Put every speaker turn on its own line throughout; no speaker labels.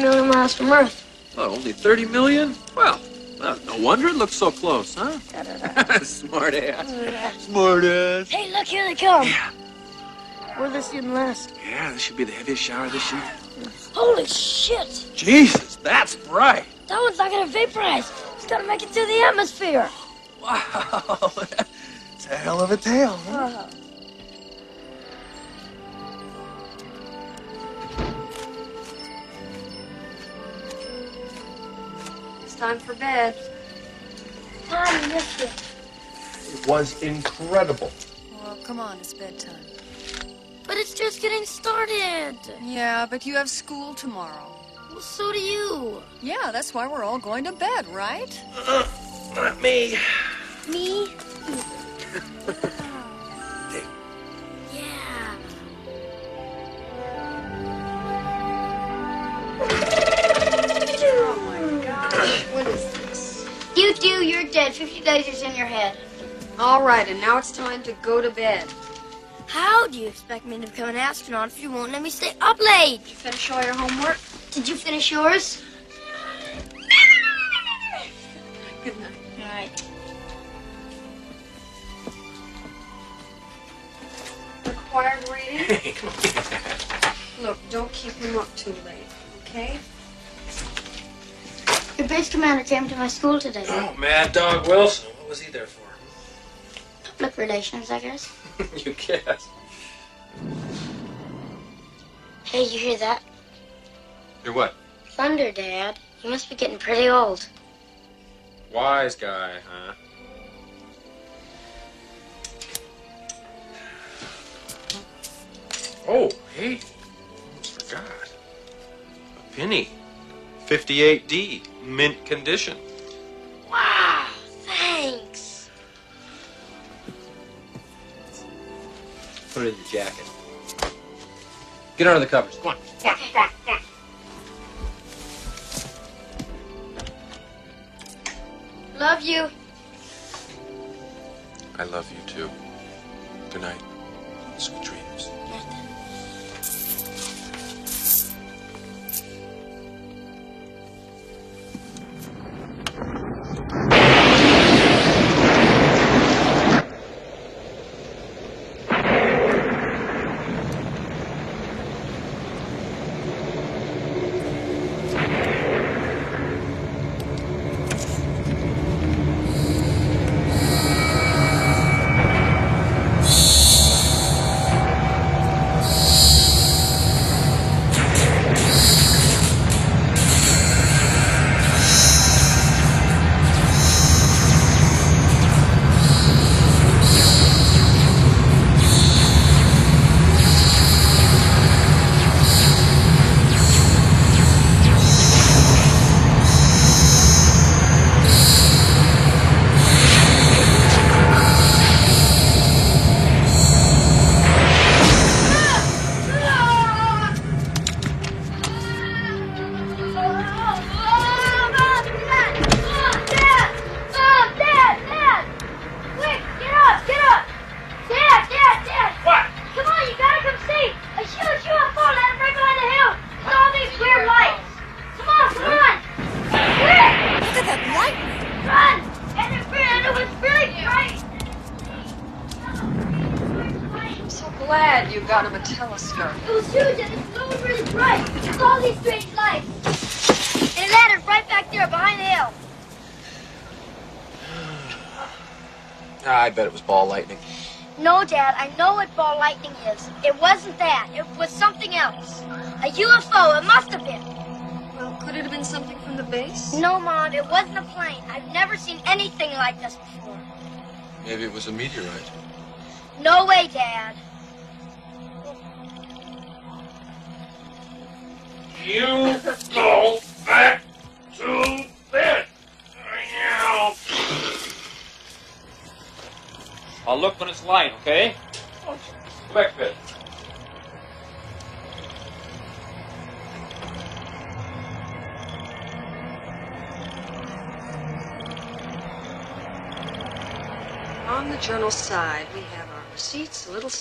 million miles from Earth.
Oh, only 30 million? Well, well, no wonder it looks so close, huh? Smart ass. Smart ass.
Hey, look, here they come. Where this didn't last.
Yeah, this should be the heaviest shower this year.
Holy shit!
Jesus, that's bright.
That one's not gonna vaporize. It's gonna make it through the atmosphere.
Wow. it's a hell of a tail. Huh?
Wow.
It's time for bed.
Tom, you missed it.
It was incredible.
Well, come on, it's bedtime.
But it's just getting started.
Yeah, but you have school tomorrow.
Well, so do you.
Yeah, that's why we're all going to bed, right?
Uh, Not me.
Me? do, you're dead. 50 days is in your head.
All right, and now it's time to go to bed.
How do you expect me to become an astronaut if you won't let me stay up late?
Did you finish all your homework?
Did you finish yours?
Good night.
All right.
Required reading? Look, don't keep him up too late, okay?
Your base commander came to my school today.
Oh, Mad Dog Wilson. What was he there for?
Public relations, I guess.
you guess.
Hey, you hear that?
You're what?
Thunder, Dad. You must be getting pretty old.
Wise guy, huh? Oh, hey. Almost forgot. A penny. 58D. Mint condition.
Wow, thanks.
Put it in your jacket. Get under the covers. Come on.
Love you.
I love you too. Good night. Sweet dreams.
Like this before.
Maybe it was a meteorite.
No way, Dad.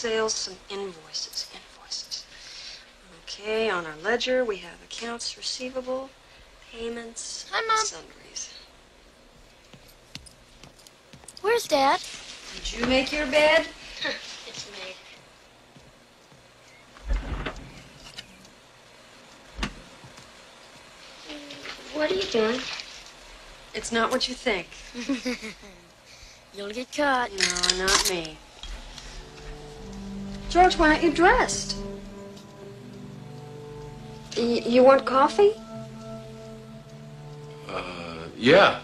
Sales, some invoices. Invoices. Okay, on our ledger we have accounts receivable, payments,
Hi, Mom.
sundries.
Where's Dad?
Did you make your bed?
It's me. What are you doing?
It's not what you think.
You'll get caught.
No, not me. George, why aren't you dressed? Y- you want coffee?
Uh, yeah.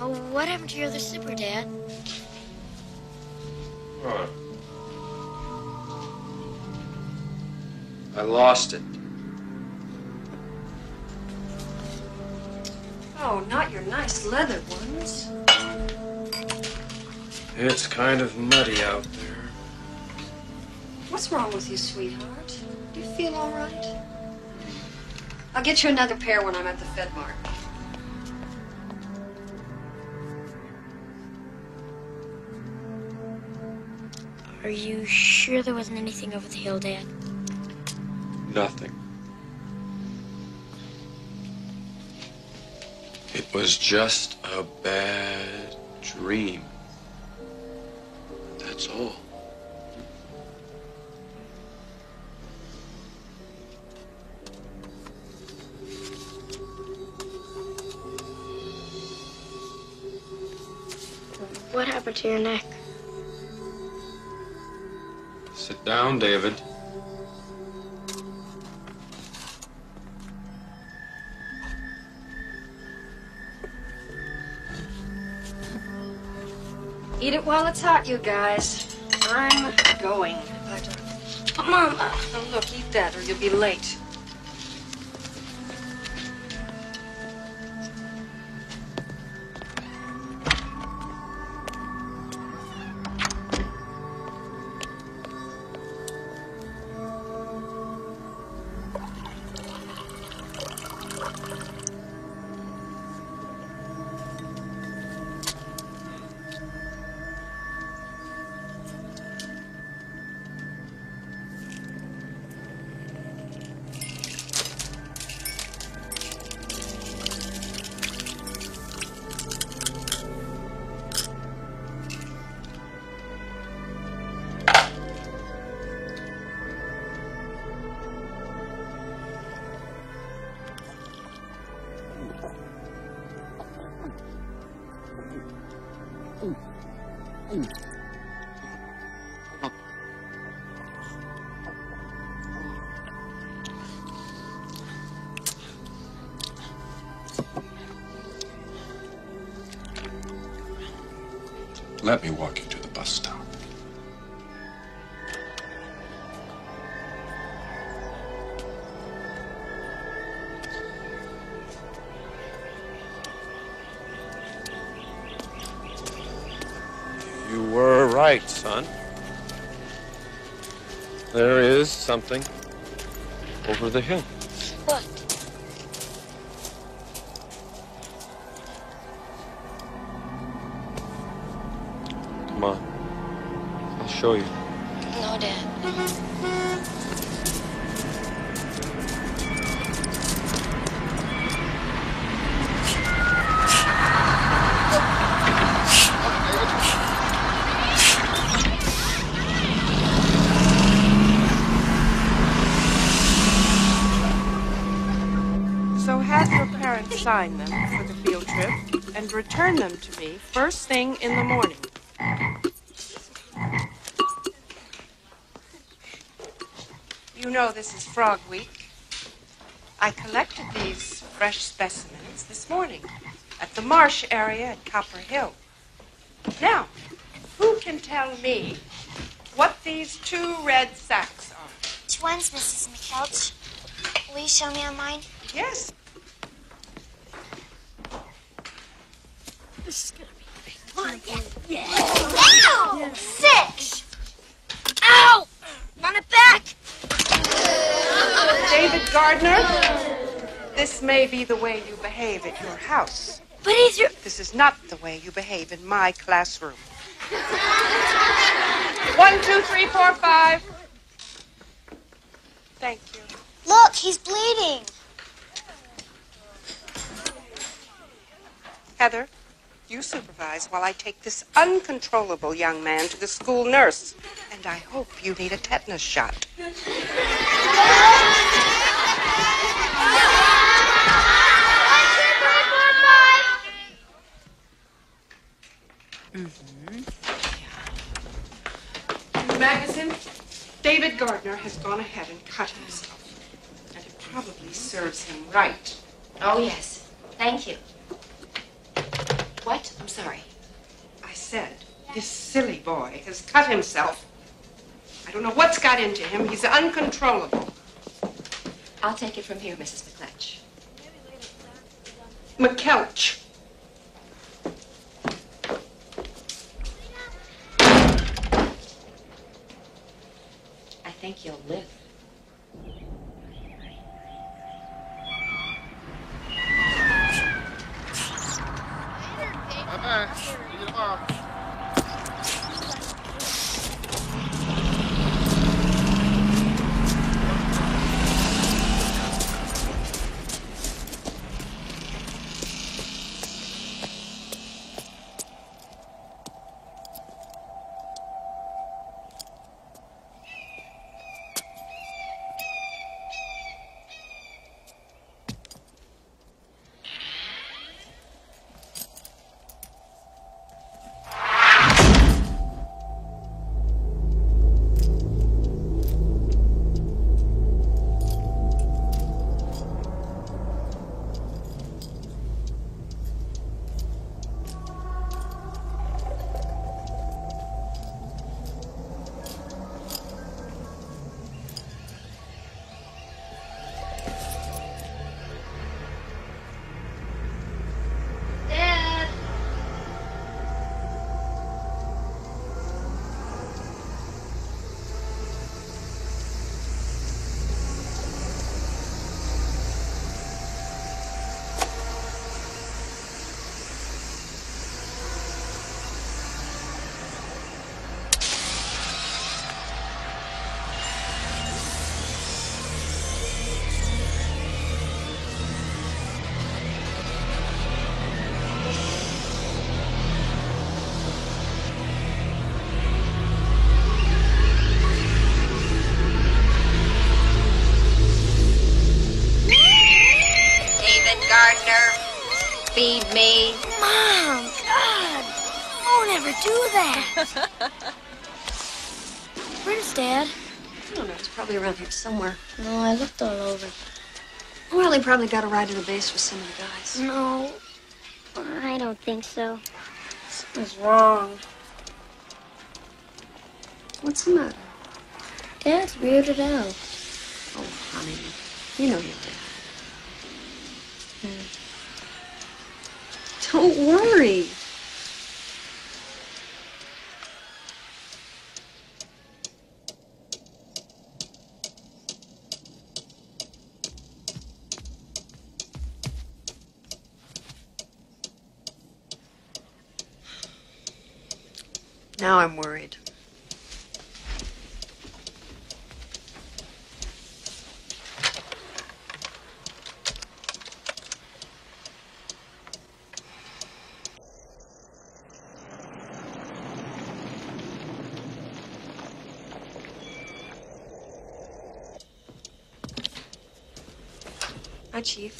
Oh, what happened to your other slipper, Dad?
I lost it.
Oh, not your nice leather ones.
It's kind of muddy out there.
What's wrong with you, sweetheart? Do you feel all right? I'll get you another pair when I'm at the Fed Mart.
Are you sure there wasn't anything over the hill, Dad?
Nothing. It was just a bad dream. That's all.
What happened to your neck?
Sit down, David.
Eat it while it's hot, you guys. I'm going.
But, uh,
look, eat that or you'll be late.
The
hill.
what?
Come on. I'll show you.
Sign them for the field trip and return them to me first thing in the morning. You know this is Frog Week. I collected these fresh specimens this morning at the marsh area at Copper Hill. Now, who can tell me what these two red sacks are?
Which ones, Mrs. McKeltch? Will you show me on mine?
Yes,
This is gonna be fun.
Ow! Six!
Ow! Run it back!
David Gardner. This may be the way you behave at your house.
But he's your.
This is not the way you behave in my classroom. One, two, three, four, five. Thank you.
Look, he's bleeding.
Heather, you supervise while I take this uncontrollable young man to the school nurse. And I hope you need a tetanus shot. Mm-hmm. In the magazine, David Gardner has gone ahead and cut himself. And it probably serves him right.
Oh, yes. Thank you. What? I'm sorry.
I said, this silly boy has cut himself. I don't know what's got into him. He's uncontrollable.
I'll take it from here, Mrs. McKeltch.
McKeltch.
I think you'll live.
Dad. That. Where's Dad?
I don't know. It's probably around here somewhere.
No, I looked all over.
Well, he probably got a ride to the base with some of the guys.
No, I don't think so. Something's wrong.
What's the matter?
Dad's weirded out.
Oh, honey. You know your dad. Hmm. Don't worry. Now I'm worried. Hi, Chief.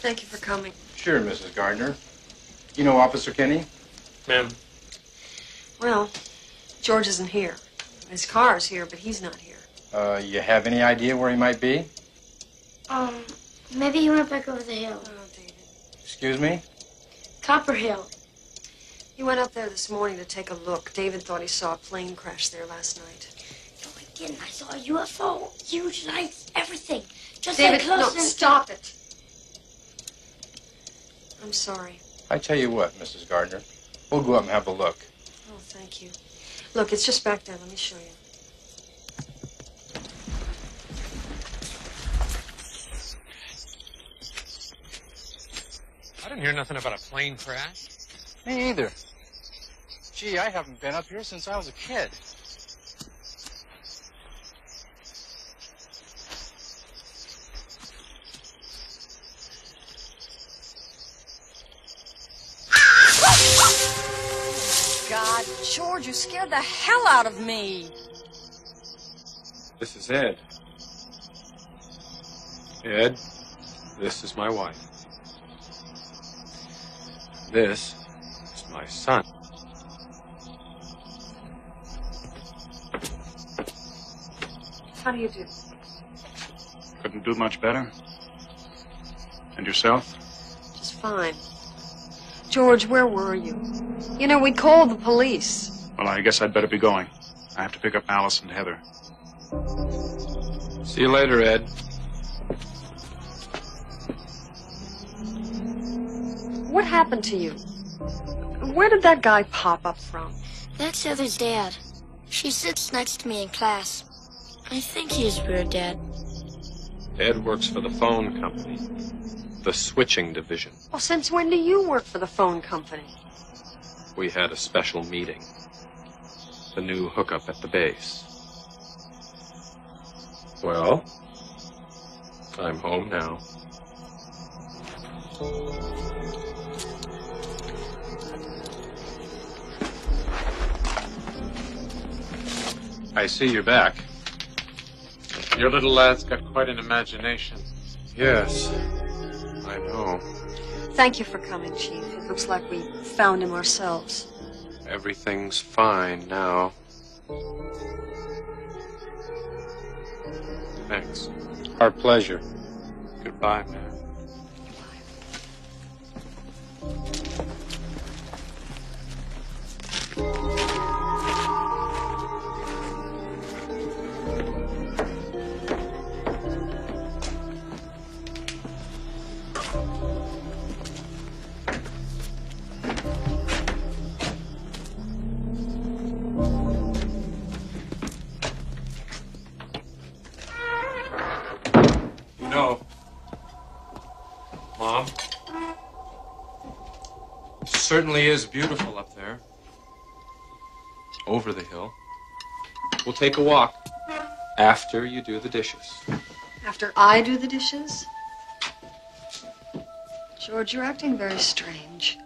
Thank you for coming.
Sure, Mrs. Gardner. You know Officer Kenny?
Ma'am.
Well, George isn't here. His car's here, but he's not here.
Uh, you have any idea where he might be?
Um, maybe he went back over the hill.
Oh, David.
Excuse me?
Copper Hill.
He went up there this morning to take a look. David thought he saw a plane crash there last night.
No, I didn't. I saw a UFO. Huge lights, everything. Just
David,
like
no,
and-
stop it. I'm sorry.
I tell you what, Mrs. Gardner. We'll go up and have a look.
Oh, thank you. Look, it's just back there. Let me show you.
I didn't hear nothing about a plane crash.
Me either. Gee, I haven't been up here since I was a kid.
God, George, you scared the hell out of me.
This is Ed. Ed, this is my wife. This is my son.
How do you do?
Couldn't do much better. And yourself?
Just fine. George, where were you? You know, we called the police.
Well, I guess I'd better be going. I have to pick up Alice and Heather.
See you later, Ed.
What happened to you? Where did that guy pop up from?
That's Heather's dad. She sits next to me in class. I think he's weird, Dad.
Ed works for the phone company, the switching division.
Well, since when do you work for the phone company?
We had a special meeting. The new hookup at the base. Well, I'm home now. I see you're back.
Your little lad's got quite an imagination.
Yes, I know.
Thank you for coming, Chief. It looks like we found him ourselves.
Everything's fine now. Thanks. Our pleasure. Goodbye, man. You certainly is beautiful up there. Over the hill. We'll take a walk after you do the dishes.
After I do the dishes? George, you're acting very strange.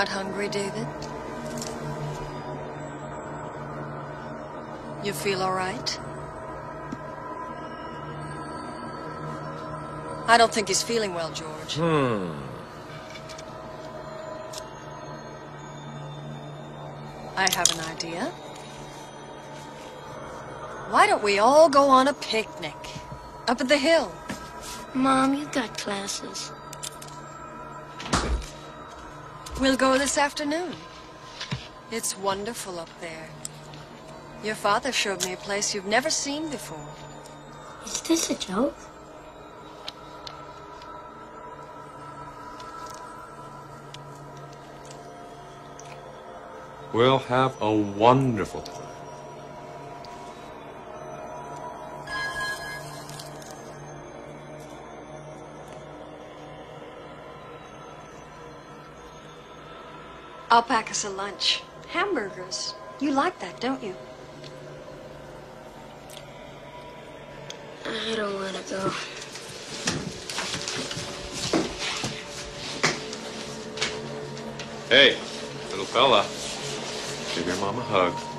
Not hungry, David? You feel all right? I don't think he's feeling well, George.
Hmm.
I have an idea. Why don't we all go on a picnic? Up at the hill.
Mom, you've got classes.
We'll go this afternoon. It's wonderful up there. Your father showed me a place you've never seen before.
Is this a joke?
We'll have a wonderful time.
I'll pack us a lunch. Hamburgers. You like that, don't you?
I don't want to go.
Hey, little fella. Give your mom a hug.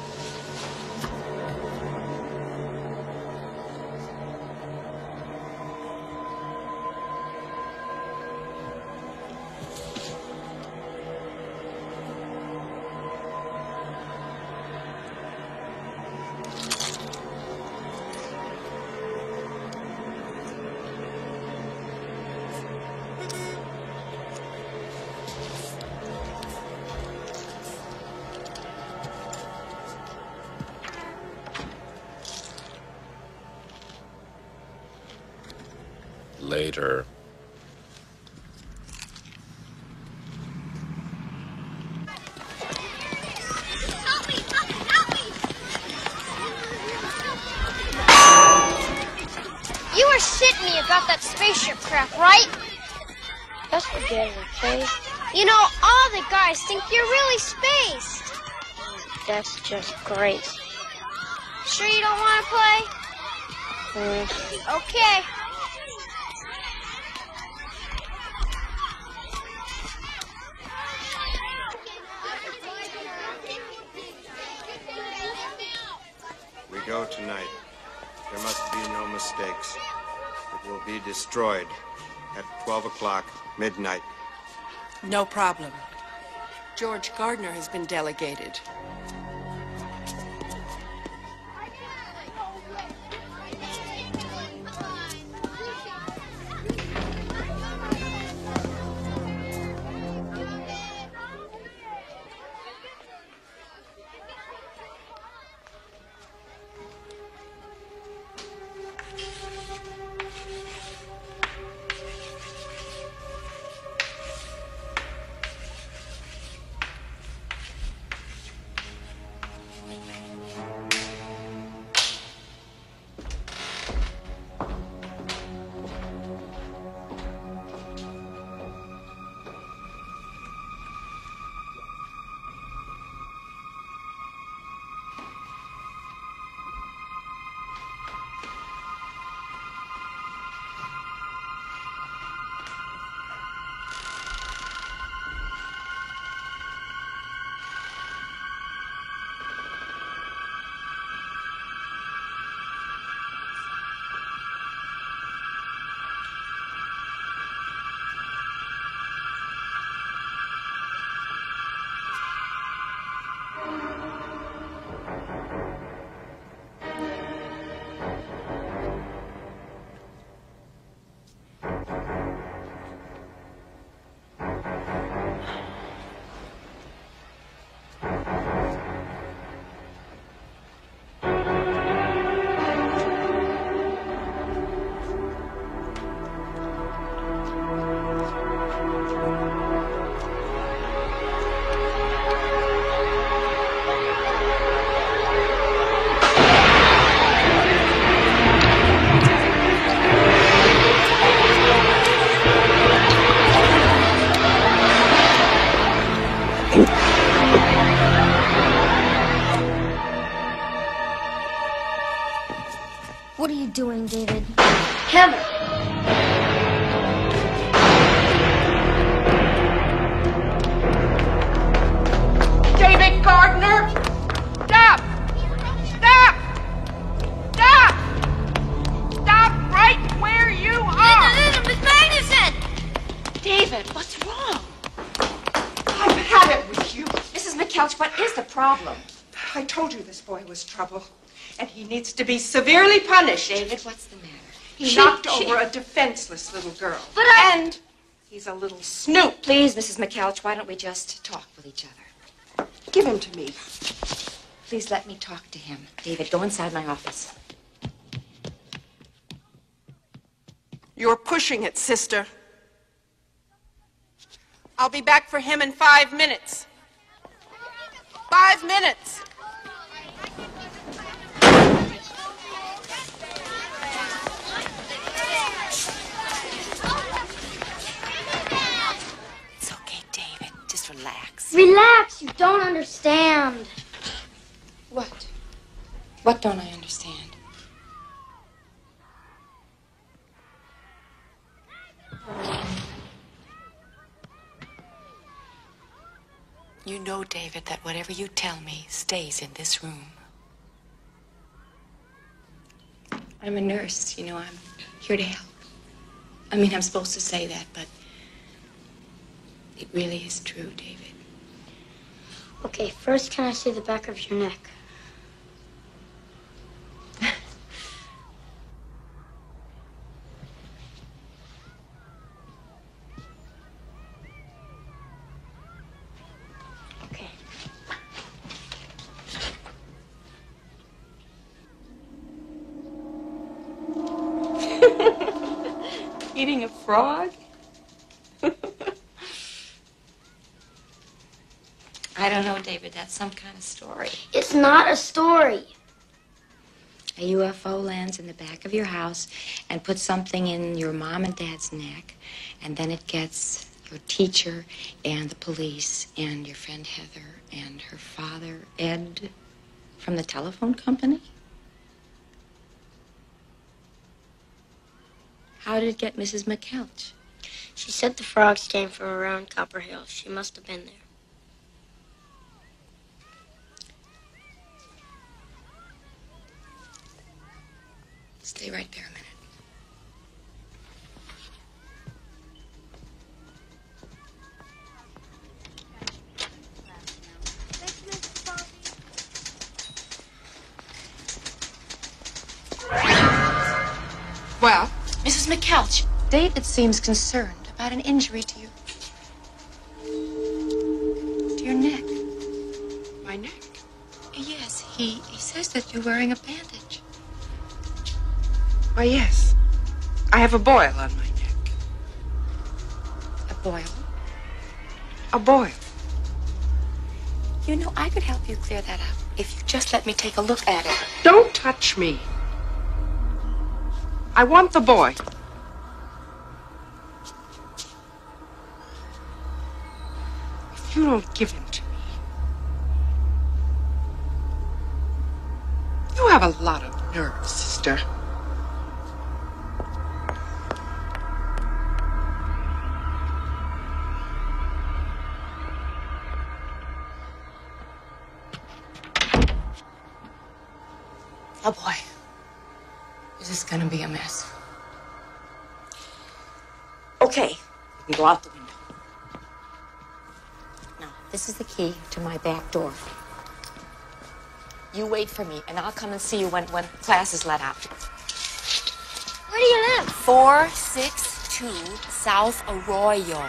Just great.
Sure you don't want to play?
Mm.
Okay.
We go tonight. There must be no mistakes. It will be destroyed at 12 o'clock, midnight.
No problem. George Gardner has been delegated. Problem? I told you this boy was trouble, and he needs to be severely punished.
David, what's the matter?
He
She-
knocked
she-
over a defenseless little girl.
But I...
And he's a little snoop.
Please, Mrs. McCouch, why don't we just talk with each other?
Give him to me.
Please let me talk to him. David, go inside my office.
You're pushing it, sister. I'll be back for him in five minutes. Five minutes.
It's okay, David. Just relax.
Relax, you don't understand.
What? What don't I understand? You know, David, that whatever you tell me stays in this room. I'm a nurse, you know, I'm here to help. I mean, I'm supposed to say that, but it really is true, David.
Okay, first can I see the back of your neck?
That's some kind of story.
It's not a story.
A UFO lands in the back of your house and puts something in your mom and dad's neck, and then it gets your teacher and the police and your friend Heather and her father, Ed, from the telephone company? How did it get Mrs. McKeltch?
She said the frogs came from around Copper Hill. She must have been there.
Stay right there a minute.
Well,
Mrs. McKeltch, David seems concerned about an injury to you. To your neck.
my neck.
Yes, he, he says that you're wearing a bandage.
Why, yes. I have a boil on my neck.
A boil.
A boil.
You know, I could help you clear that up if you just let me take a look at it.
Don't touch me. I want the boy. If you don't give him to me, you have a lot of nerve, sister.
Go out the window. Now, this is the key to my back door. You wait for me, and I'll come and see you when, when class is let out.
Where do you live?
462 South Arroyo.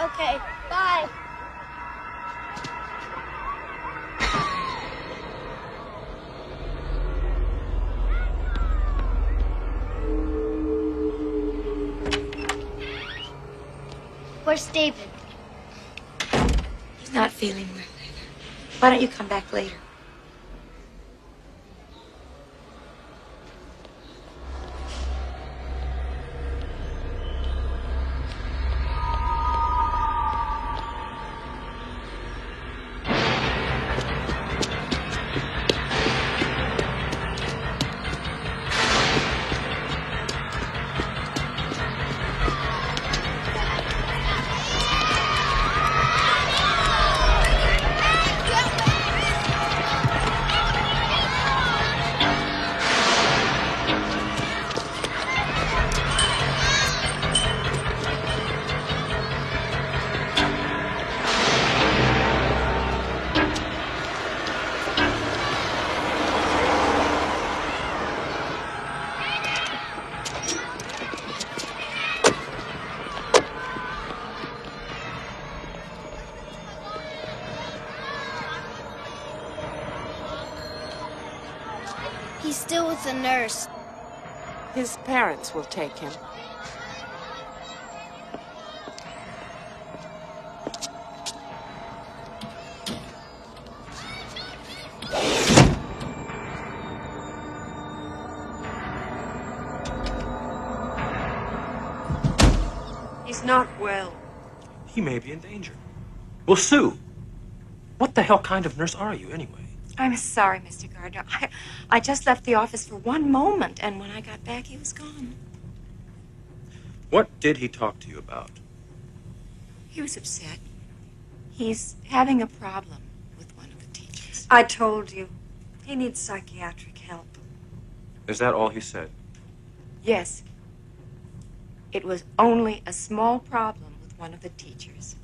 Okay, bye. Where's David?
He's not feeling well. Why don't you come back later?
Parents will take him. He's not well.
He may be in danger. Well, Sue, what the hell kind of nurse are you, anyway?
I'm sorry, Mr. Gardner. I, I just left the office for one moment, and when I got back, he was gone.
What did he talk to you about?
He was upset. He's having a problem with one of the teachers.
I told you. He needs psychiatric help.
Is that all he said?
Yes. It was only a small problem with one of the teachers.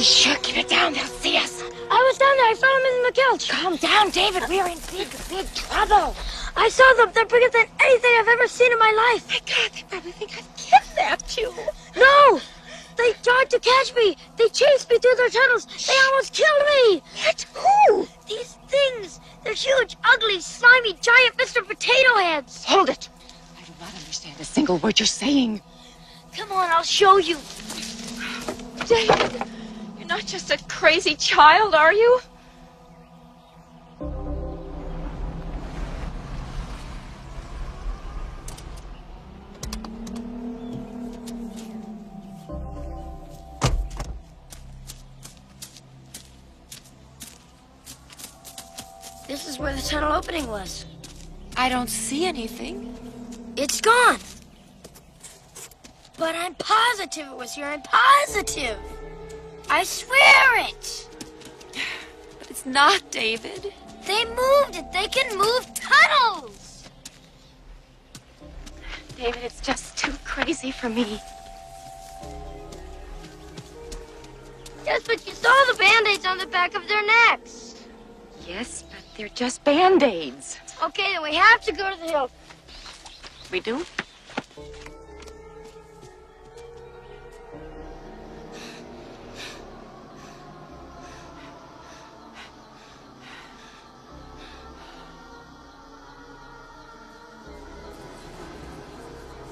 Him. I found. Sure, keep it down. They'll see us. I was down there. I found him in the couch. Calm down, David. We are in big, big trouble. I saw them. They're bigger than anything I've ever seen in my life. My God, they probably think I've kidnapped you. No. They tried to catch me. They chased me through their tunnels. They almost killed me. What? Who? These things. They're huge, ugly, slimy, giant Mr. Potato Heads.
Hold it. I do not understand a single word you're saying.
Come on, I'll show you.
David, you're not just a crazy child, are you?
This is where the tunnel opening was.
I don't see anything.
It's gone. But I'm positive it was here. I'm positive. I swear it.
But it's not, David.
They moved it. They can move tunnels.
David, it's just too crazy for me.
Yes, but you saw the band-aids on the back of their necks.
Yes, but they're just band-aids.
Okay, then we have to go to the hill.
We do?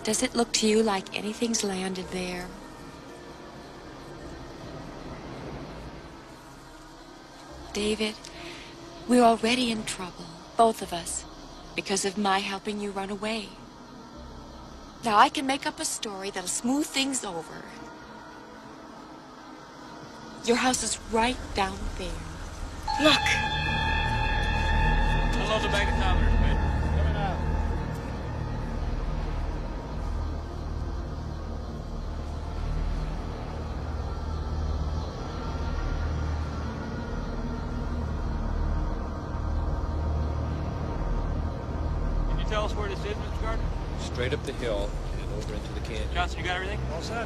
Does it look to you like anything's landed there? David, we're already in trouble, both of us, because of my helping you run away. Now I can make up a story that'll smooth things over. Your house is right down there.
Look.
Unload the bag of thermometers,
Straight up the hill and over into the canyon.
Johnson, you got everything? All set.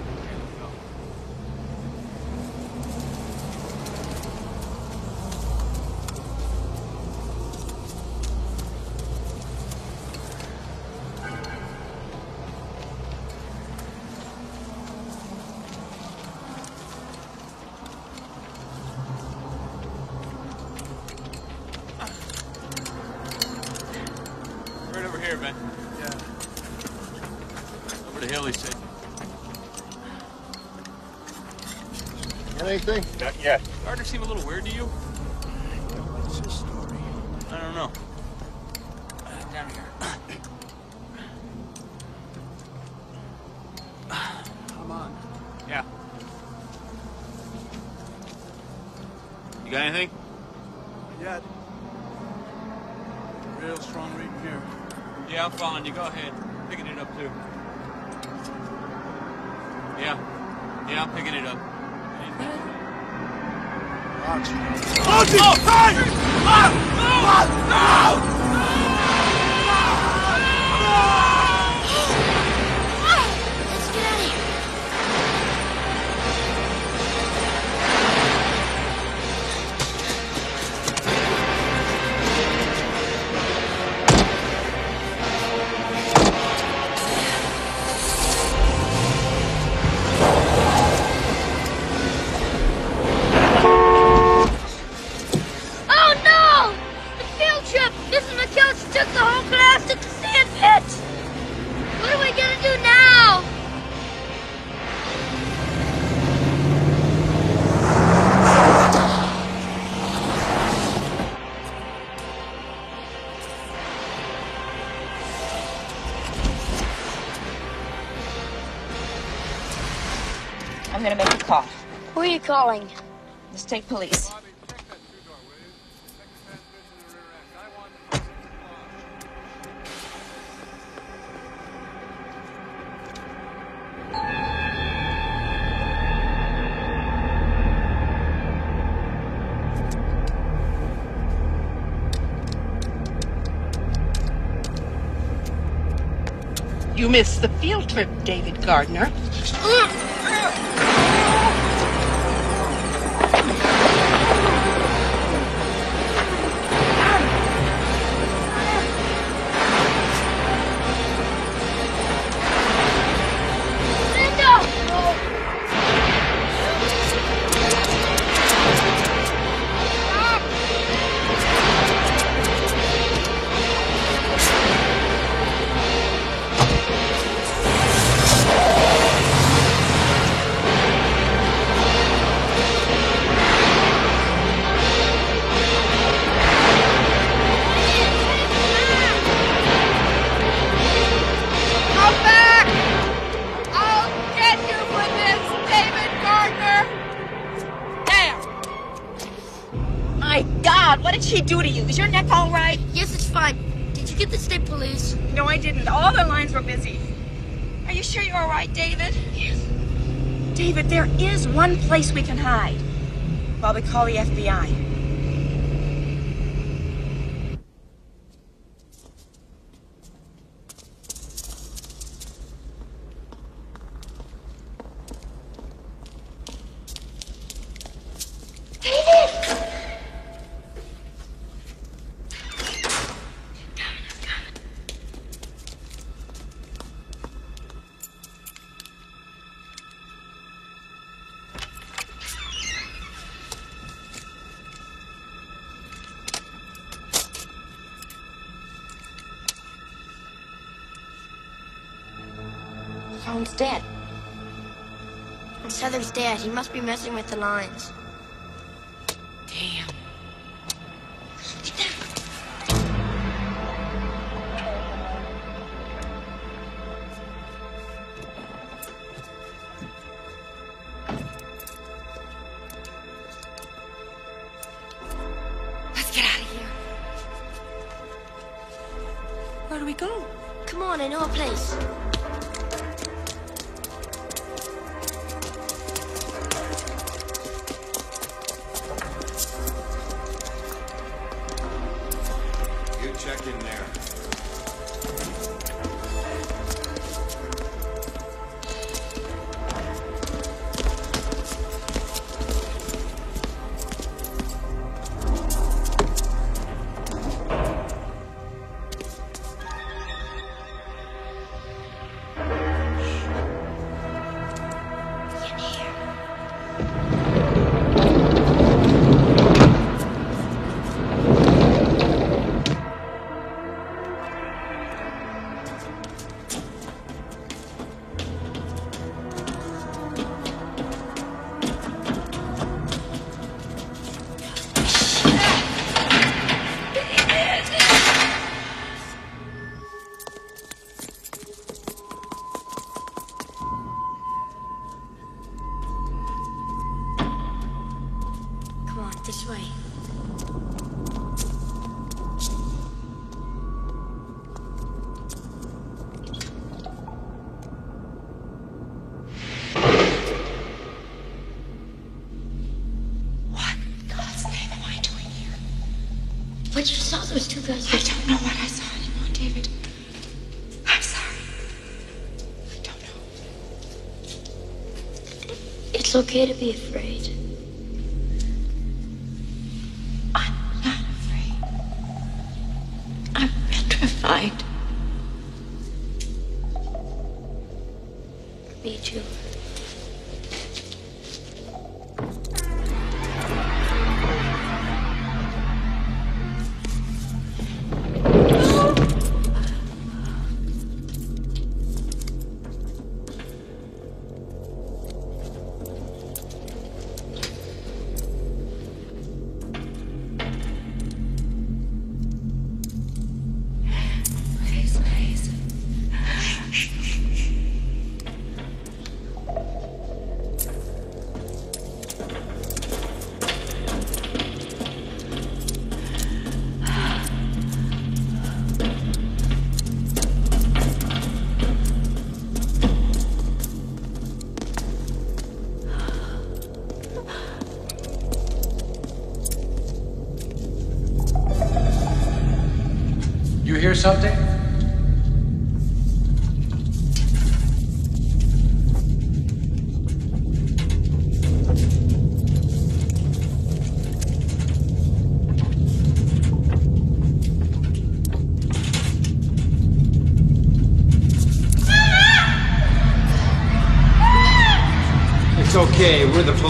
Anything?
Not yet. Gardner seem a little weird to you?
calling.
The state police.
You missed the field trip, David Gardner.
call the FBI.
he must be messing with the lines. I don't know what I saw anymore, David. I'm sorry.
I don't know.
It's okay to
be
afraid.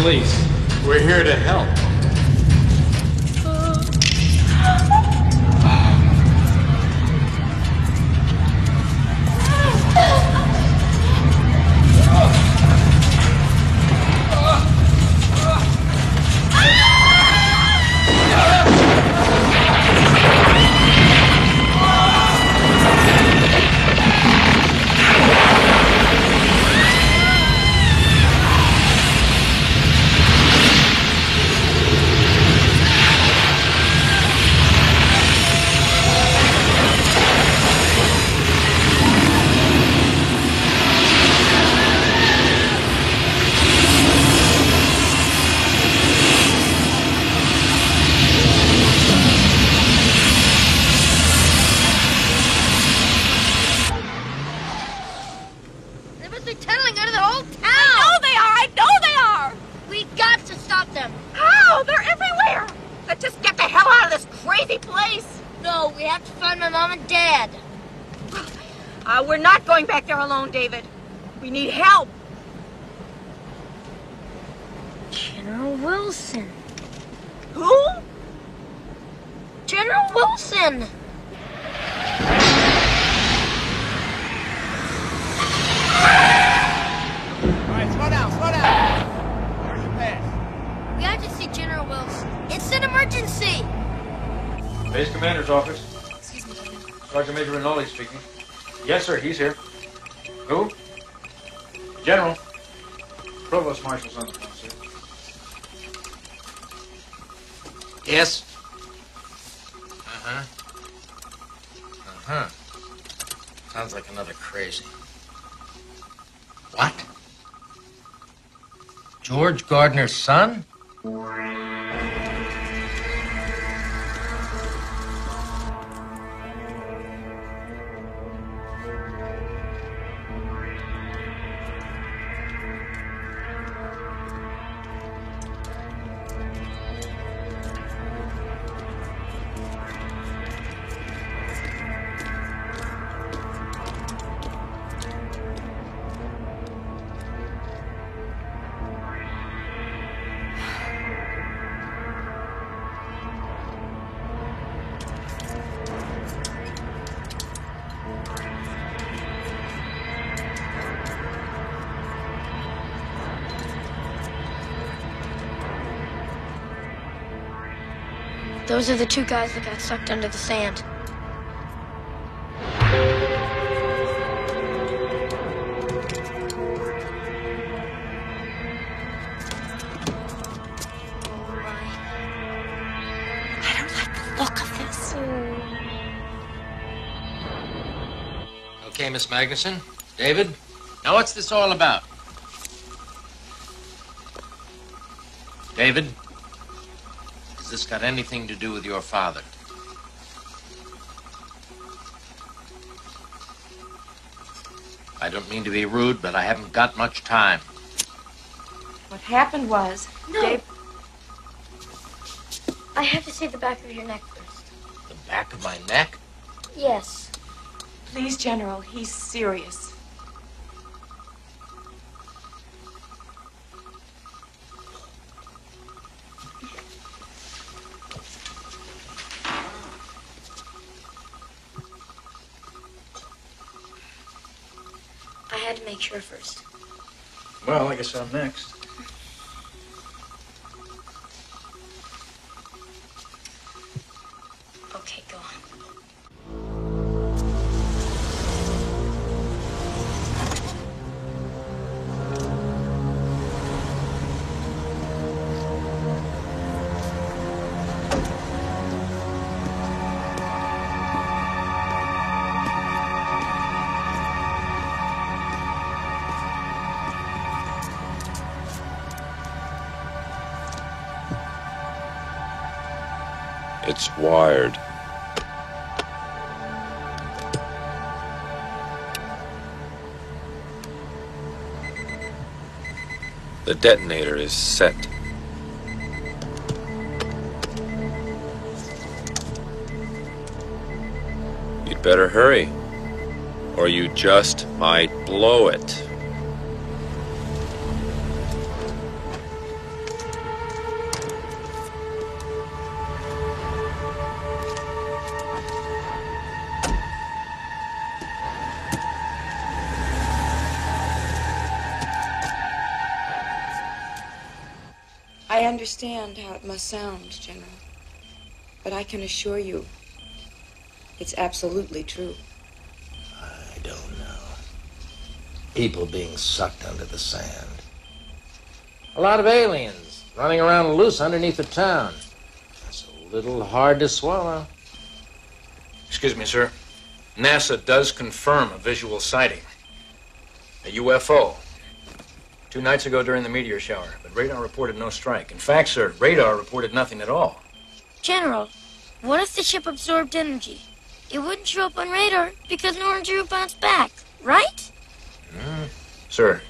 Police. Yes, sir, he's here. Who? General. Provost Marshal's on the phone, sir.
Yes. Uh huh. Uh huh. Sounds like another crazy. What? George Gardner's son?
Those are the two guys that got sucked under the sand.
Okay, Miss Magnuson. David, now what's this all about? David? This got anything to do with your father? I don't mean to be rude, but I haven't got much time.
What happened was,
No.
Dave.
I have to see the back of your neck first.
The back of my neck?
Yes.
Please, General, he's serious.
I first.
Well, I guess I'm next.
It's wired. The detonator is set. You'd better hurry, or you just might blow it.
Understand how it must sound, General. But I can assure you, it's absolutely true.
I don't know. People being sucked under the sand.
A lot of aliens running around loose underneath the town. That's a little hard to swallow.
Excuse me, sir. NASA does confirm a visual sighting. A UFO. Two nights ago during the meteor shower, but radar reported no strike. In fact, sir, radar reported nothing at all.
General, what if the ship absorbed energy? It wouldn't show up on radar because no energy would bounce back, right? Hmm.
Sir,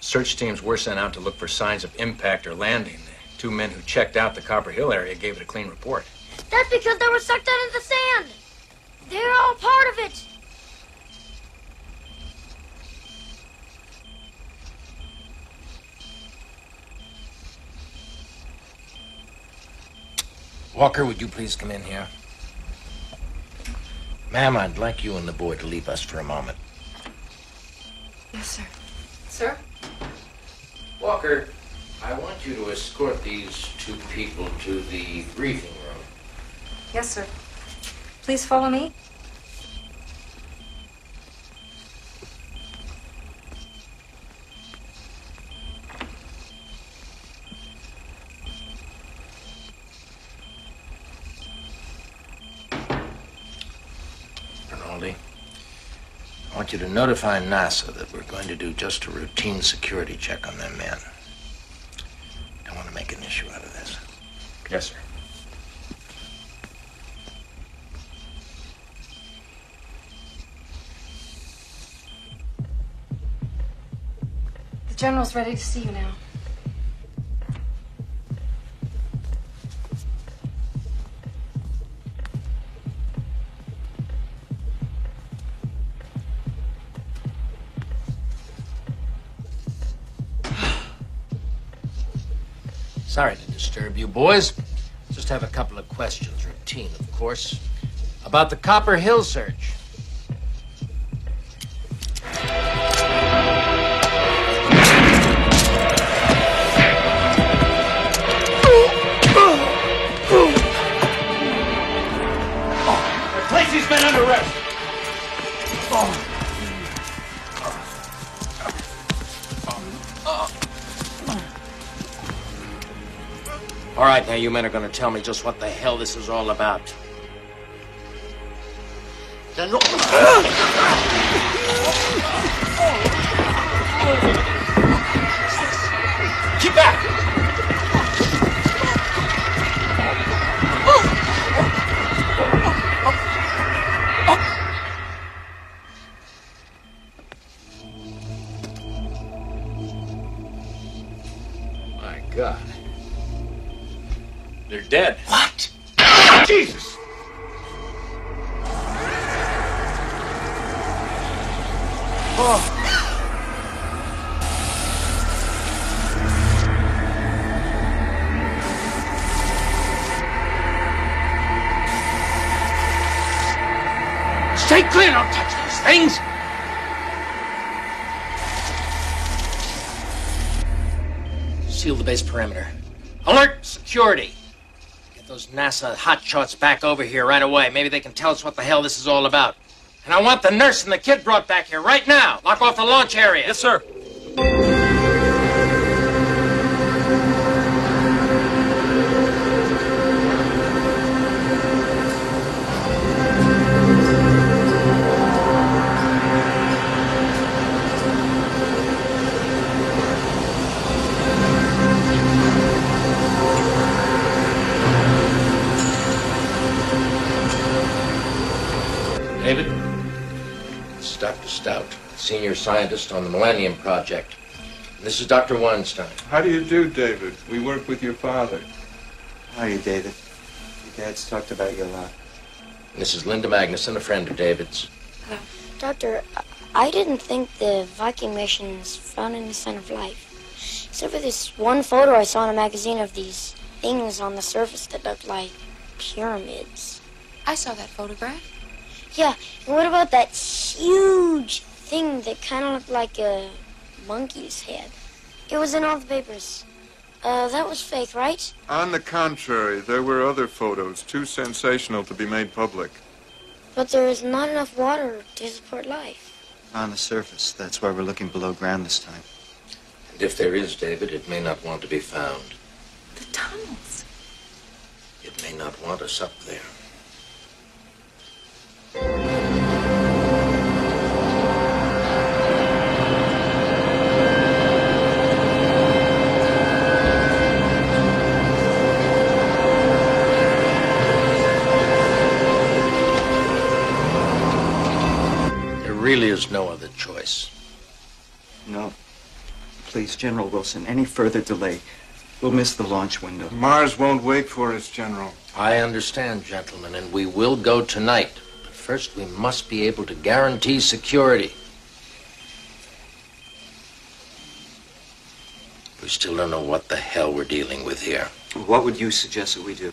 search teams were sent out to look for signs of impact or landing. The two men who checked out the Copper Hill area gave it a clean report.
That's because they were sucked out of the sand. They're all part of it.
Walker, would you please come in here? Ma'am, I'd like you and the boy to leave us for a moment.
Yes, sir. Sir?
Walker, I want you to escort these two people to the briefing room.
Yes, sir. Please follow me.
Rinaldi, I want you to notify NASA that we're going to do just a routine security check on them men. Don't want to make an issue out of this.
Yes, sir.
The general's ready to see you now.
Sorry to disturb you, boys. Just have a couple of questions, routine, of course, about the Copper Hill search. You men are going to tell me just what the hell this is all about. NASA hotshots back over here right away. Maybe they can tell us what the hell this is all about. And I want the nurse and the kid brought back here right now. Lock off the launch area.
Yes, sir.
Senior scientist on the Millennium Project. This is Dr. Weinstein.
How do you do, David? We work with your father.
How are you, David? Your dad's talked about you a lot.
And this is Linda Magnuson, a friend of David's.
Uh, Doctor, I didn't think the Viking missions found any sign of life. Except for this one photo I saw in a magazine of these things on the surface that looked like pyramids.
I saw that photograph.
Yeah, and what about that huge thing that kind of looked like a monkey's head? It was in all the papers. Uh, that was fake, right?
On the contrary, there were other photos, too sensational to be made public.
But there is not enough water to support life.
On the surface. That's why we're looking below ground this time.
And if there is, David, it may not want to be found.
The tunnels.
It may not want us up there. There
Please, General Wilson, any further delay, we'll miss the launch window.
Mars won't wait for us, General.
I understand, gentlemen, and we will go tonight. But first, we must be able to guarantee security. We still don't know what the hell we're dealing with here.
What would you suggest that we do?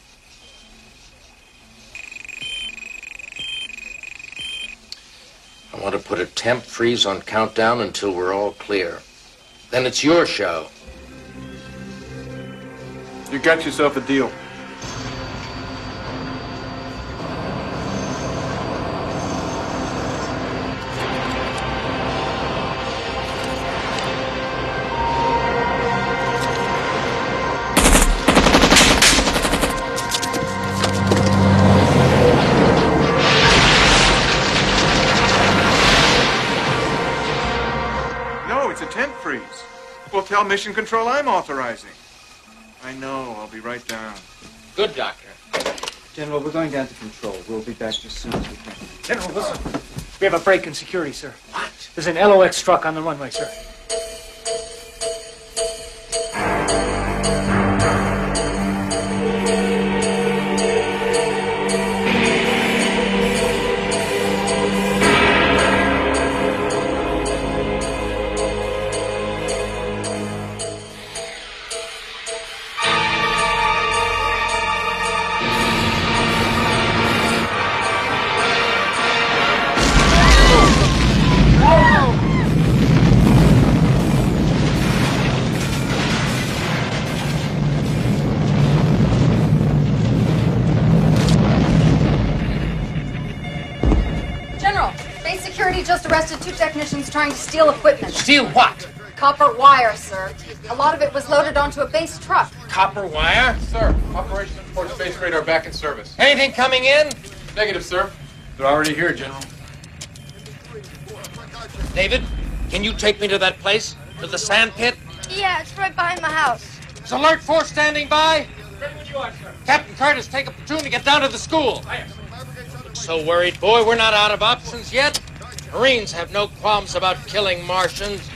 I want to put a temp freeze on countdown until we're all clear. Then it's your show.
You got yourself a deal. Tell Mission Control I'm authorizing. I know. I'll be right down.
Good, Doctor.
General, we're going down to control. We'll be back as soon as we can.
General listen. we have a break in security, sir. What? There's an LOX truck on the runway, sir.
Technicians trying to steal equipment.
Steal what?
Copper wire, sir. A lot of it was loaded onto a base truck.
Copper wire?
Sir, Operation Port Space Radar back in service.
Anything coming in?
Negative, sir.
They're already here, General.
David, Can you take me to that place? To the sand pit?
Yeah, it's right behind my house.
Is Alert Force standing by? Captain Curtis, take a platoon to get down to the school. Look so worried, boy. We're not out of options yet. Marines have no qualms about killing Martians.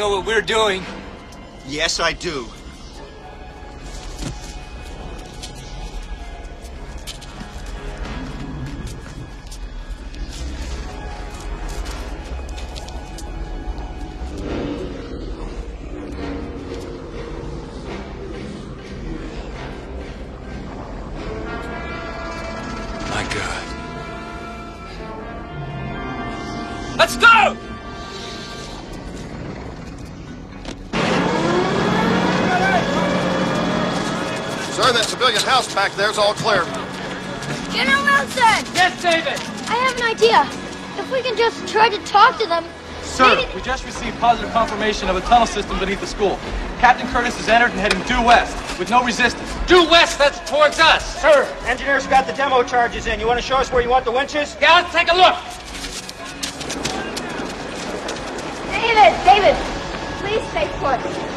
Know what we're doing.
Yes, I do. House back there's all clear.
General Wilson!
Yes, David!
I have an idea. If we can just try to talk to them.
Sir, we just received positive confirmation of a tunnel system beneath the school. Captain Curtis has entered and heading due west with no resistance.
Due west, that's towards us.
Sir, engineers got the demo charges in. You want to show us where you want the winches?
Yeah, let's take a look.
David! David! Please stay put.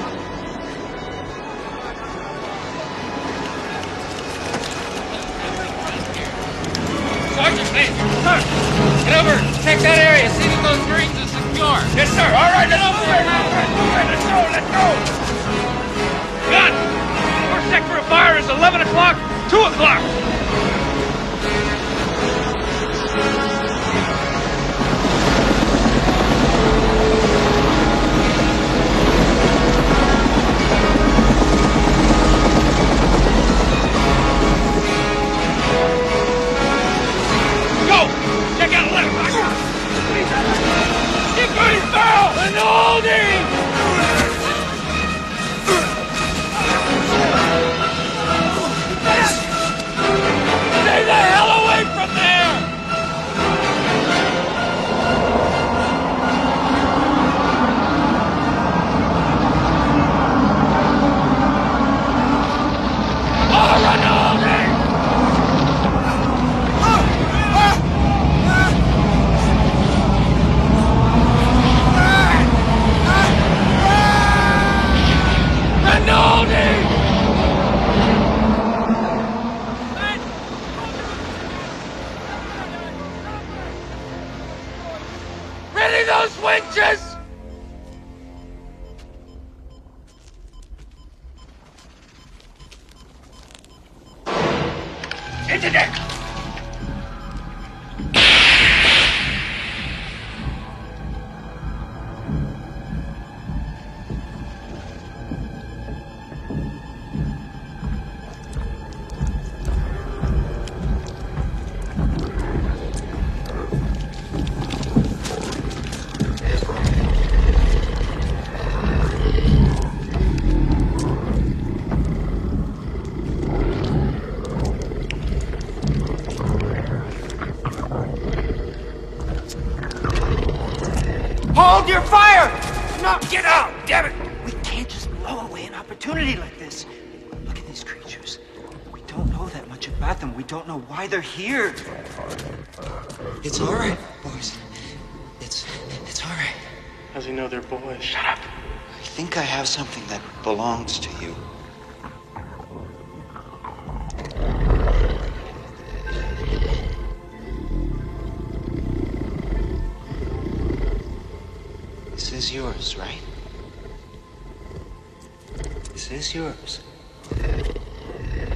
Is
yours.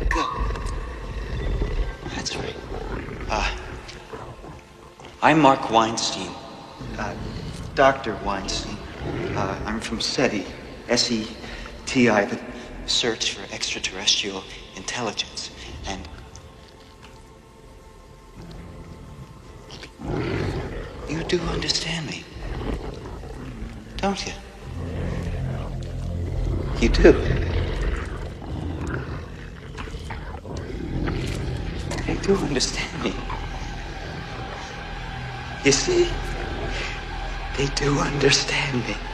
Good. That's right. Uh, I'm Mark Weinstein. Uh, Dr. Weinstein. Uh, I'm from SETI. S-E-T-I, the Search for Extraterrestrial Intelligence. And you do understand me, don't you? You do. They do understand me. You see? They do understand me.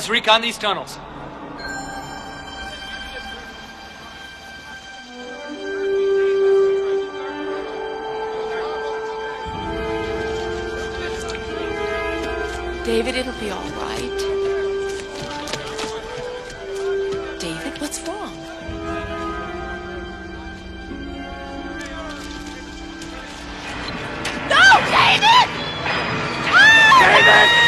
Let's recon these tunnels.
David, it'll be all right. David, what's wrong?
No, David! Ah! David!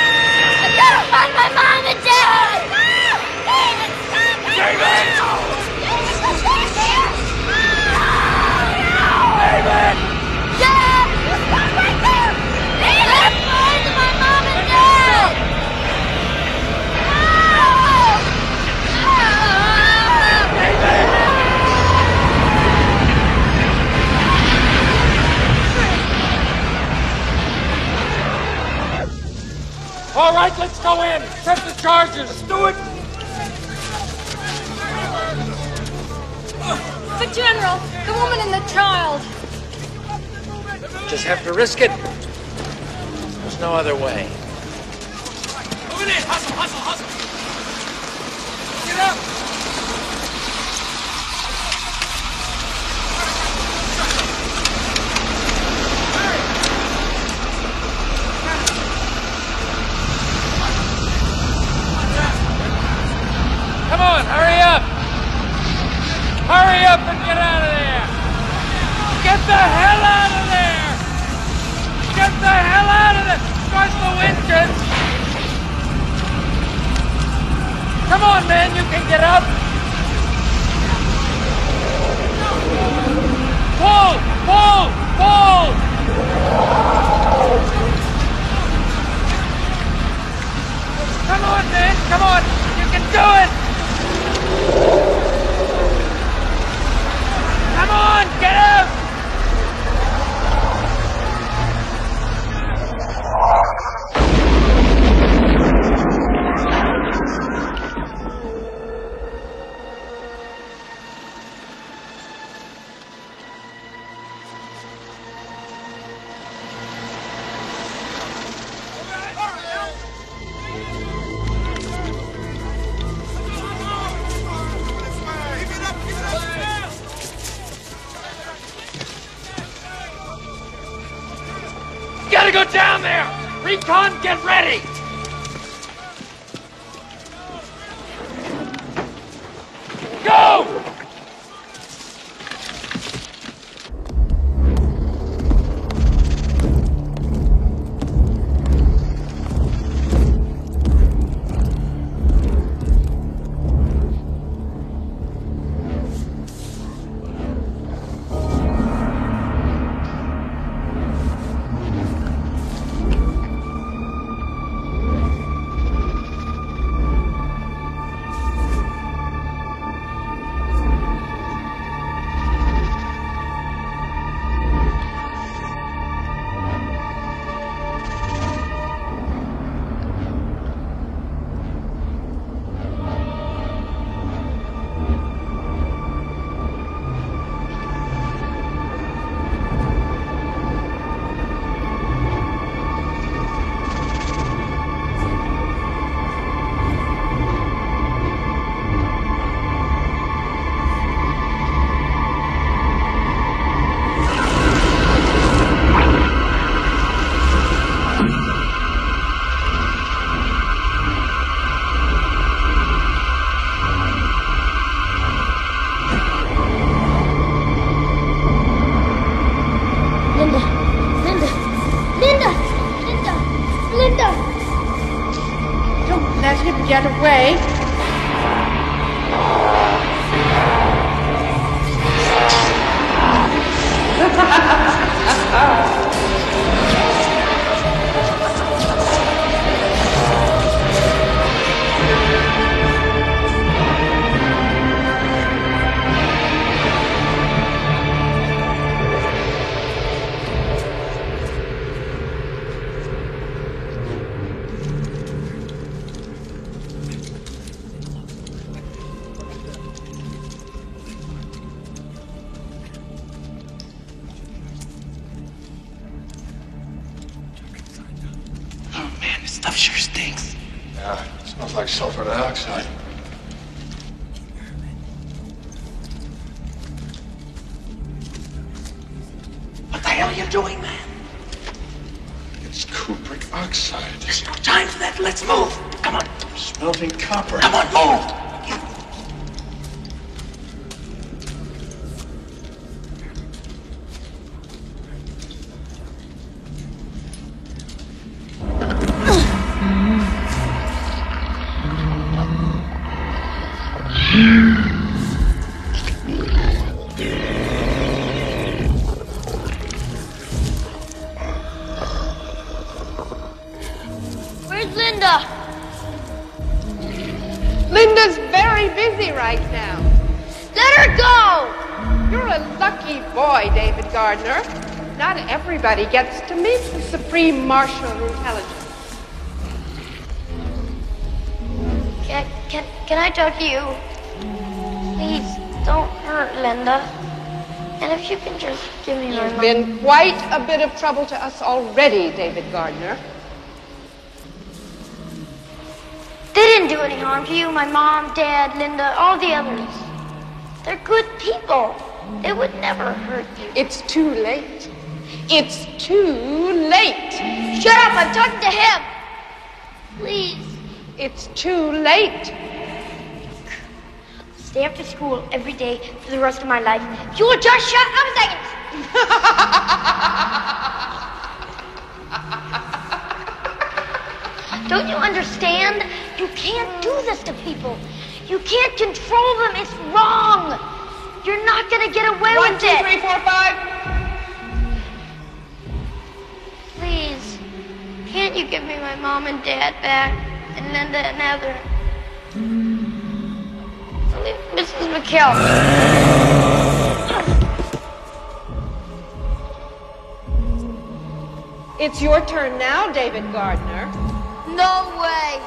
All right, let's go in. Set the charges. Let's do it.
But General, the woman and the child.
Just have to risk it. There's no other way.
Move it in! Hustle, hustle, hustle! Get up!
Come on, hurry up. Hurry up and get out of there. Get the hell out of there. Get the hell out of there. Engines. Come on, man, you can get up. Pull, pull, pull. Come on, man, come on. You can do it.
Sulfur
everybody gets to meet the Supreme Marshal of Intelligence.
Can, can, can I talk to you? Please, don't hurt Linda. And if you can just give me my
You've been quite a bit of trouble to us already, David Gardner.
They didn't do any harm to you. My mom, dad, Linda, all the others. They're good people. They would never hurt you.
It's too late. It's too late.
Shut up! I'm talking to him. Please.
It's too late.
Stay after school every day for the rest of my life. You will just shut up a second. Don't you understand? You can't do this to people. You can't control them. It's wrong. You're not gonna get away
One,
with
two,
it.
three, four, five.
Can't you give me my mom and dad back, and Linda and Heather? Mrs. McKeltch.
It's your turn now, David Gardner.
No way.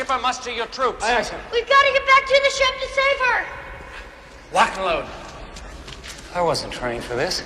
Skipper, muster your troops. Aye, aye, sir.
We've got to get back to the ship to save her.
Lock and load.
I wasn't trained for this.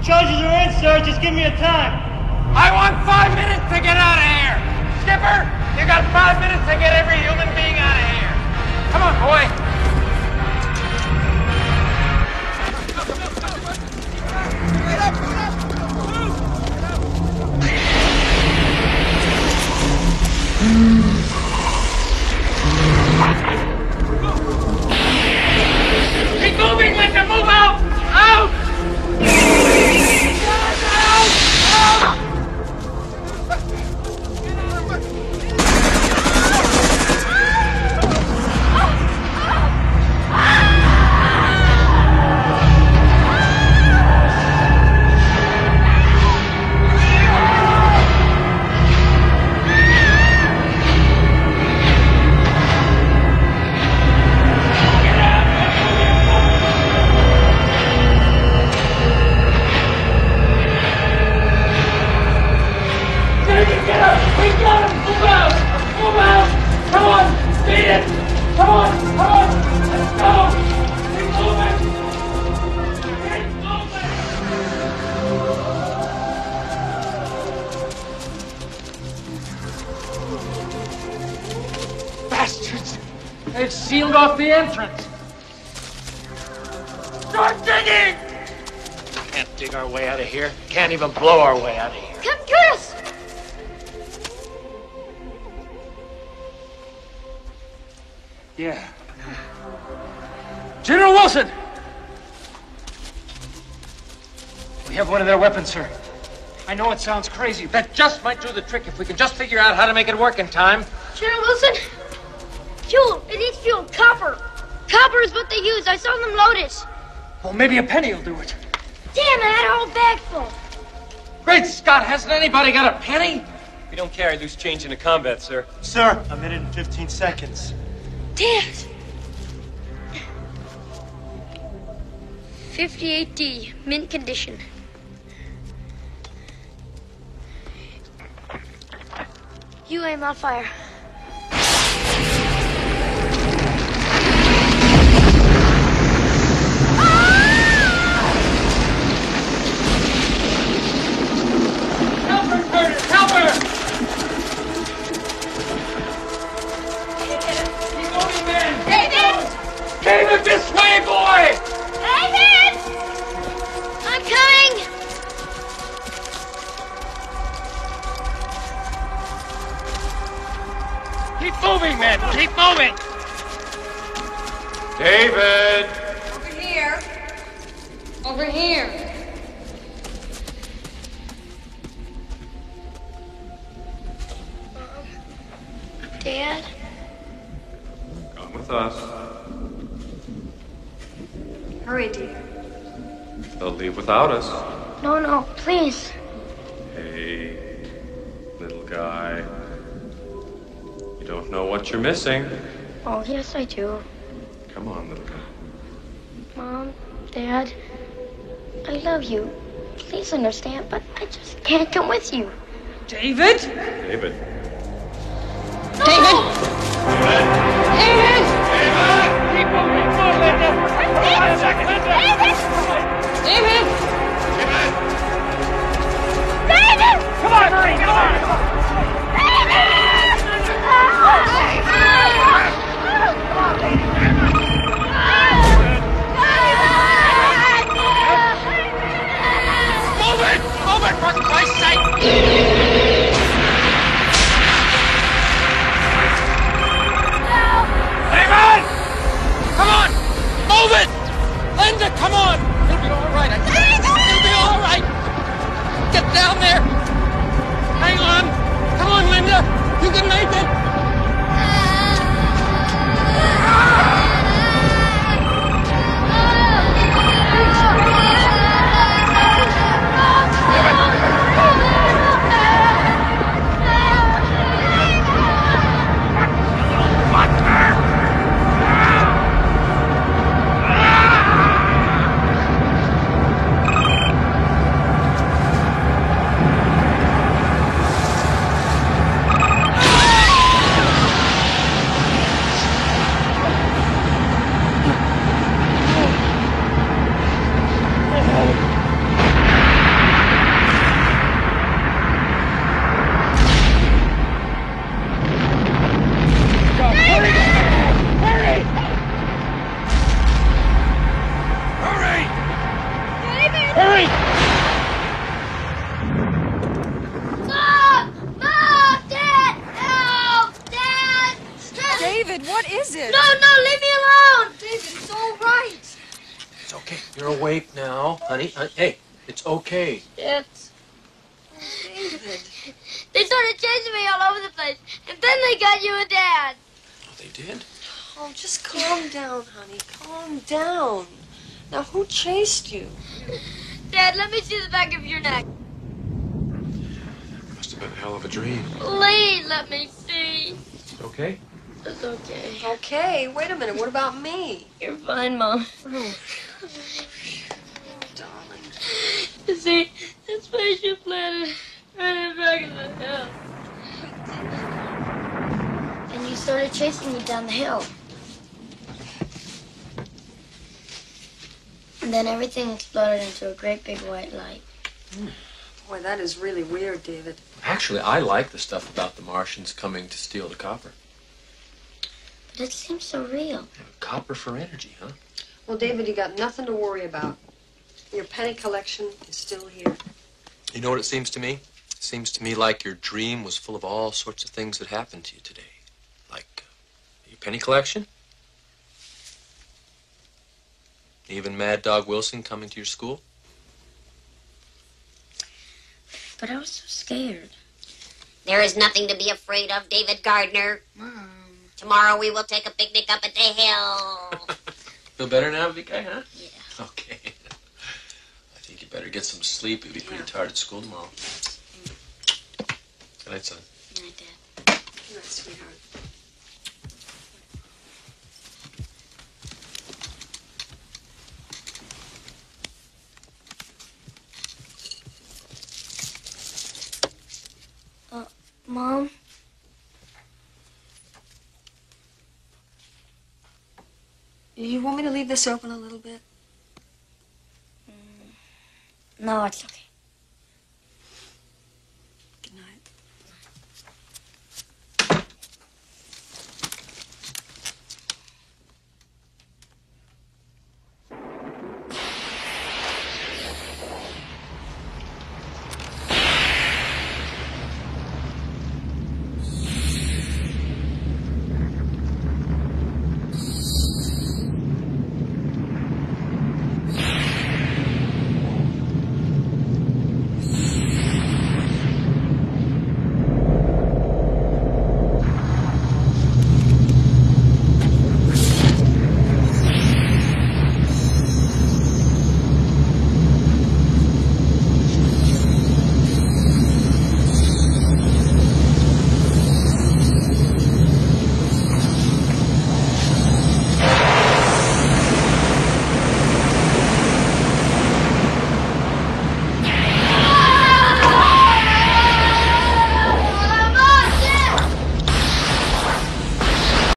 The charges
are
in, sir. Just give me a time.
I want five minutes to get out of here. Skipper, you got five minutes to get every human being out of here. Come on, boy.
I sounds crazy, but
That just might do the trick if we can just figure out how to make it work in time.
General Wilson? Fuel! It needs fuel! Copper! Copper is what they use. I saw them load it.
well, maybe a penny will do it.
Damn, I had a whole bag full.
Great Scott, hasn't anybody got a penny?
We don't carry loose change in into combat, sir.
Sir, a minute and 15 seconds.
Damn it. 58D, mint condition. You aim on fire.
Help her, Help her! Keep moving, man!
David!
David, this way, boy! Keep moving, man! Keep moving!
David!
Over here. Over here.
Dad?
Come with us.
Hurry, dear.
They'll leave without us.
No, no, please.
Hey, little guy. You don't know what you're missing.
Oh, yes, I do.
Come on, little guy.
Mom, Dad, I love you. Please understand, but I just can't come with you.
David?
David.
David!
David! Keep moving! Come on, Linda! One second, Linda!
David!
David!
David!
Come on, hurry! Come on! Come it! For Christ's sake! David!
Come on! Move it! Linda, come on! It'll be all right. It'll be all right. Get down there. Hang on. Come on, Linda. You can make it. Honey. Uh, hey, it's okay.
It's... They started chasing me all over the place, and then they got you and Dad.
Oh, they did?
Oh, just calm down, honey. Calm down. Now, who chased you?
Dad, let me see the back of your neck.
Must have been a hell of a dream.
Please let me see.
Okay?
It's okay.
Okay, wait a minute. What about me?
You're fine, Mom.
Oh,
You see, that spaceship landed right in the back of the hill. And you started chasing me down the hill. And then everything exploded into a great big white light.
Boy, that is really weird, David.
Actually, I like the stuff about the Martians coming to steal the copper.
But it seems so real.
Copper for energy, huh?
Well, David, you got nothing to worry about. Your penny collection is still here.
You know what it seems to me? It seems to me like your dream was full of all sorts of things that happened to you today. Like uh, your penny collection. Even Mad Dog Wilson coming to your school.
But I was so scared.
There is nothing to be afraid of, David Gardner.
Mom.
Tomorrow we will take a picnic up at the hill.
Feel better now, Vika, huh? Yeah. Okay. I think you better get some sleep. You'll be pretty tired at school tomorrow. Good night, son.
Good night, sweetheart.
Uh, Mom?
You want me to leave this open a little bit?
No, it's okay.